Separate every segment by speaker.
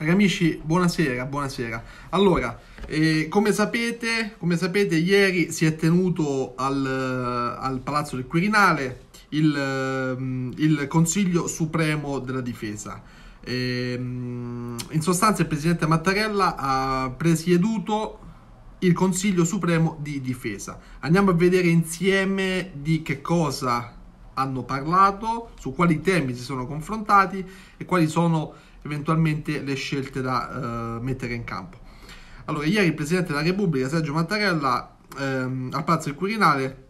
Speaker 1: Amici, buonasera, buonasera. Allora, eh, come, sapete, come sapete, ieri si è tenuto al, al Palazzo del Quirinale il, ehm, il, Consiglio Supremo della Difesa. Eh, in sostanza il Presidente Mattarella ha presieduto il Consiglio Supremo di Difesa. Andiamo a vedere insieme di che cosa hanno parlato, su quali temi si sono confrontati e quali sono eventualmente le scelte da uh, mettere in campo. Allora, ieri il Presidente della Repubblica, Sergio Mattarella, ehm, al Palazzo del Quirinale,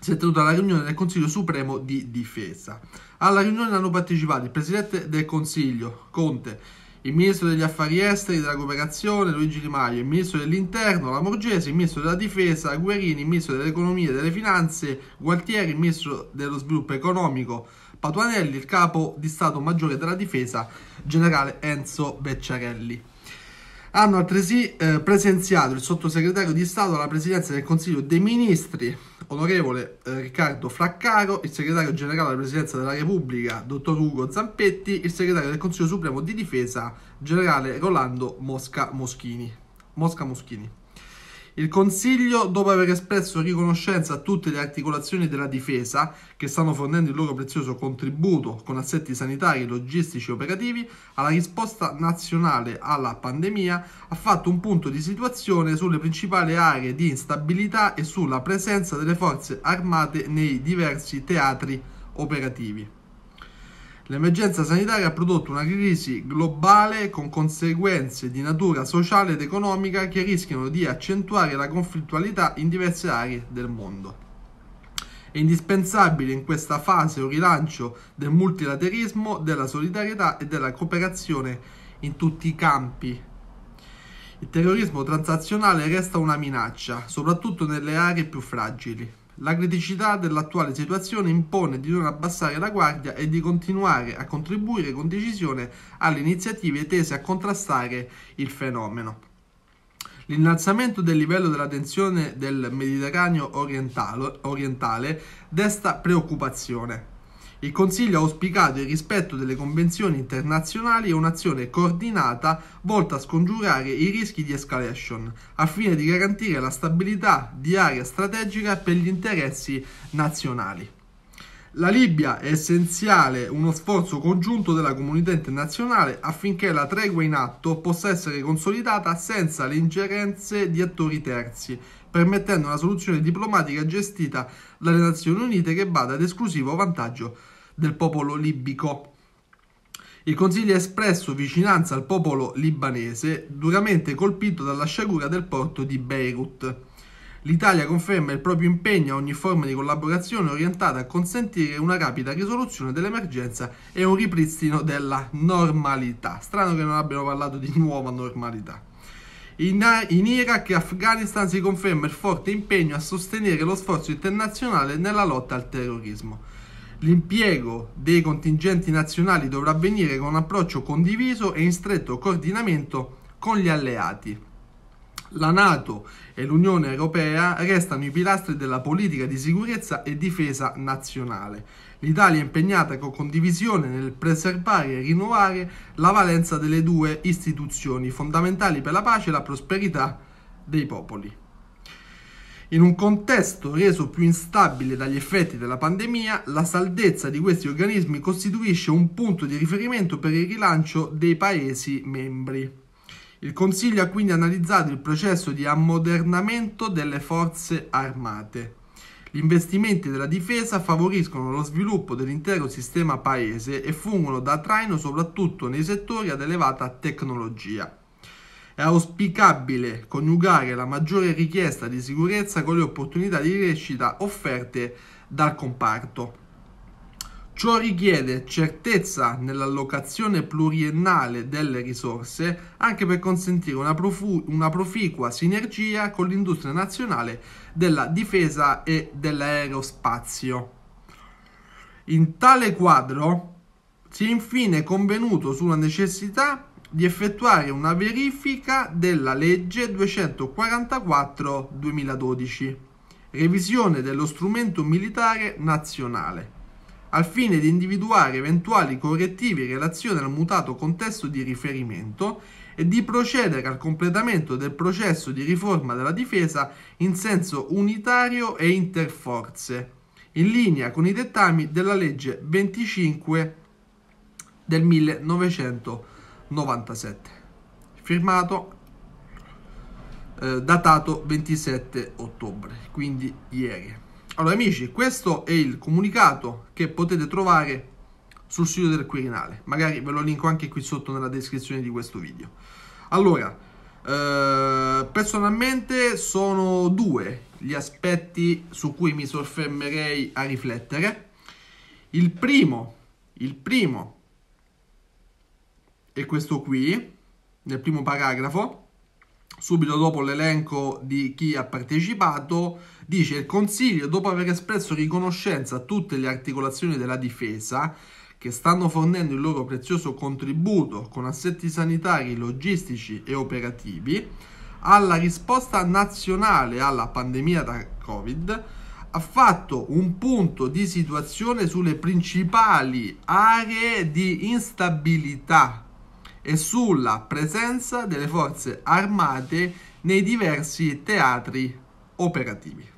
Speaker 1: si è tenuta la riunione del Consiglio Supremo di Difesa. Alla riunione hanno partecipato il Presidente del Consiglio, Conte, il Ministro degli Affari Esteri della Cooperazione, Luigi Di Maio, il Ministro dell'Interno, la Morgese, il Ministro della Difesa, Guerini, il Ministro dell'Economia e delle Finanze, Gualtieri, il Ministro dello Sviluppo Economico, Patuanelli, il capo di Stato Maggiore della Difesa, generale Enzo Becciarelli. Hanno altresì eh, presenziato il sottosegretario di Stato alla presidenza del Consiglio dei Ministri, onorevole eh, Riccardo Fraccaro, il segretario generale della presidenza della Repubblica, dottor Ugo Zampetti, il segretario del Consiglio Supremo di Difesa, generale Rolando Mosca Moschini. Mosca Moschini. Il Consiglio, dopo aver espresso riconoscenza a tutte le articolazioni della difesa che stanno fornendo il loro prezioso contributo con assetti sanitari, logistici e operativi alla risposta nazionale alla pandemia, ha fatto un punto di situazione sulle principali aree di instabilità e sulla presenza delle forze armate nei diversi teatri operativi. L'emergenza sanitaria ha prodotto una crisi globale con conseguenze di natura sociale ed economica che rischiano di accentuare la conflittualità in diverse aree del mondo. È indispensabile in questa fase un rilancio del multilaterismo, della solidarietà e della cooperazione in tutti i campi. Il terrorismo transazionale resta una minaccia, soprattutto nelle aree più fragili. La criticità dell'attuale situazione impone di non abbassare la guardia e di continuare a contribuire con decisione alle iniziative tese a contrastare il fenomeno. L'innalzamento del livello della tensione del Mediterraneo orientale desta preoccupazione. Il Consiglio ha auspicato il rispetto delle convenzioni internazionali e un'azione coordinata volta a scongiurare i rischi di escalation, al fine di garantire la stabilità di area strategica per gli interessi nazionali. La Libia è essenziale uno sforzo congiunto della comunità internazionale affinché la tregua in atto possa essere consolidata senza le ingerenze di attori terzi, permettendo una soluzione diplomatica gestita dalle Nazioni Unite che vada ad esclusivo vantaggio del popolo libico. Il Consiglio ha espresso vicinanza al popolo libanese duramente colpito dalla sciagura del porto di Beirut. L'Italia conferma il proprio impegno a ogni forma di collaborazione orientata a consentire una rapida risoluzione dell'emergenza e un ripristino della normalità. Strano che non abbiano parlato di nuova normalità. In, in Iraq e Afghanistan si conferma il forte impegno a sostenere lo sforzo internazionale nella lotta al terrorismo. L'impiego dei contingenti nazionali dovrà avvenire con un approccio condiviso e in stretto coordinamento con gli alleati. La Nato e l'Unione Europea restano i pilastri della politica di sicurezza e difesa nazionale. L'Italia è impegnata con condivisione nel preservare e rinnovare la valenza delle due istituzioni fondamentali per la pace e la prosperità dei popoli. In un contesto reso più instabile dagli effetti della pandemia, la saldezza di questi organismi costituisce un punto di riferimento per il rilancio dei Paesi membri. Il Consiglio ha quindi analizzato il processo di ammodernamento delle forze armate. Gli investimenti della difesa favoriscono lo sviluppo dell'intero sistema paese e fungono da traino soprattutto nei settori ad elevata tecnologia. È auspicabile coniugare la maggiore richiesta di sicurezza con le opportunità di crescita offerte dal comparto. Ciò richiede certezza nell'allocazione pluriennale delle risorse anche per consentire una, profu- una, proficua sinergia con l'industria nazionale della difesa e dell'aerospazio. In tale quadro si è infine convenuto sulla necessità di effettuare una verifica della legge 244-2012, revisione dello strumento militare nazionale. Al fine di individuare eventuali correttivi in relazione al mutato contesto di riferimento e di procedere al completamento del processo di riforma della difesa in senso unitario e interforze, in linea con i dettami della legge 25 del 1997, firmato eh, datato 27 ottobre, quindi ieri. Allora amici, questo è il comunicato che potete trovare sul sito del Quirinale. Magari ve lo linko anche qui sotto nella descrizione di questo video. Allora, eh, personalmente sono due gli aspetti su cui mi soffermerei a riflettere. Il primo, il primo è questo qui, nel primo paragrafo, subito dopo l'elenco di chi ha partecipato, dice il Consiglio, dopo aver espresso riconoscenza a tutte le articolazioni della difesa che stanno fornendo il loro prezioso contributo con assetti sanitari, logistici e operativi alla risposta nazionale alla pandemia da Covid, ha fatto un punto di situazione sulle principali aree di instabilità e sulla presenza delle forze armate nei diversi teatri operativi.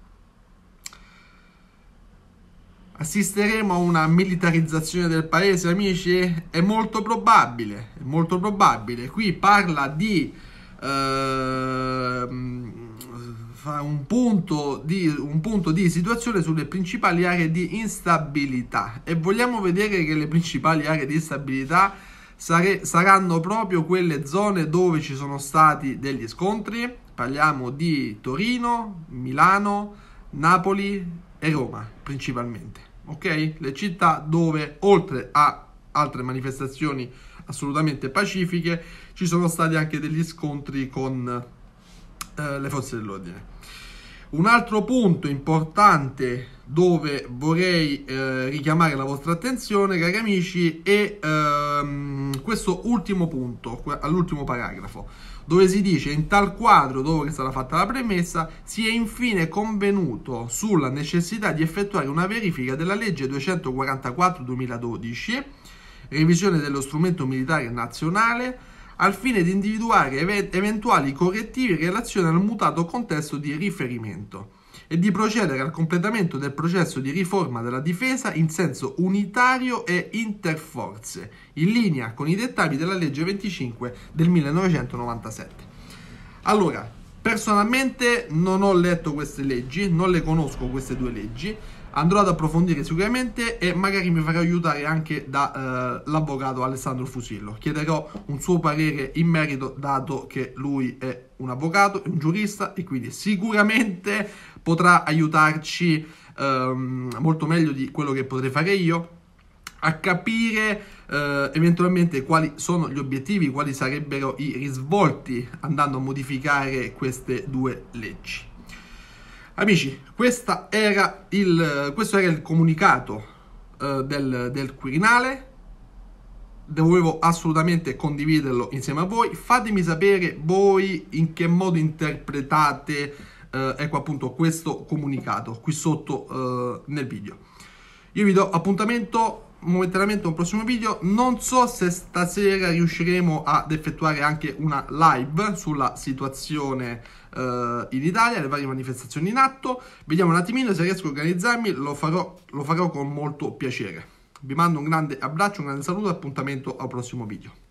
Speaker 1: Assisteremo a una militarizzazione del paese, amici? È molto probabile, è molto probabile. Qui parla di uh, un, punto di un punto di situazione sulle principali aree di instabilità e vogliamo vedere che le principali aree di instabilità sare- saranno proprio quelle zone dove ci sono stati degli scontri. Parliamo di Torino, Milano, Napoli e Roma principalmente. Ok? Le città dove oltre a altre manifestazioni assolutamente pacifiche ci sono stati anche degli scontri con eh, le forze dell'ordine. Un altro punto importante dove vorrei eh, richiamare la vostra attenzione, cari amici, è ehm, questo ultimo punto, all'ultimo paragrafo, dove si dice in tal quadro, dopo che è stata fatta la premessa, si è infine convenuto sulla necessità di effettuare una verifica della legge 244-2012, revisione dello strumento militare nazionale, al fine di individuare eventuali correttivi in relazione al mutato contesto di riferimento e di procedere al completamento del processo di riforma della difesa in senso unitario e interforze, in linea con i dettagli della legge 25 del 1997. Allora, personalmente non ho letto queste leggi, non le conosco queste due leggi, andrò ad approfondire sicuramente e magari mi farò aiutare anche dall'avvocato eh, Alessandro Fusillo. Chiederò un suo parere in merito dato che lui è un avvocato, un giurista e quindi sicuramente potrà aiutarci ehm, molto meglio di quello che potrei fare io a capire eh, eventualmente quali sono gli obiettivi, quali sarebbero i risvolti andando a modificare queste due leggi. Amici, era il, questo era il comunicato uh, del, del Quirinale. Dovevo assolutamente condividerlo insieme a voi. Fatemi sapere voi in che modo interpretate uh, ecco appunto questo comunicato qui sotto uh, nel video. Io vi do appuntamento momentaneamente un prossimo video. Non so se stasera riusciremo ad effettuare anche una live sulla situazione uh, in Italia, le varie manifestazioni in atto. Vediamo un attimino se riesco a organizzarmi, lo farò, lo farò con molto piacere. Vi mando un grande abbraccio, un grande saluto e appuntamento al prossimo video.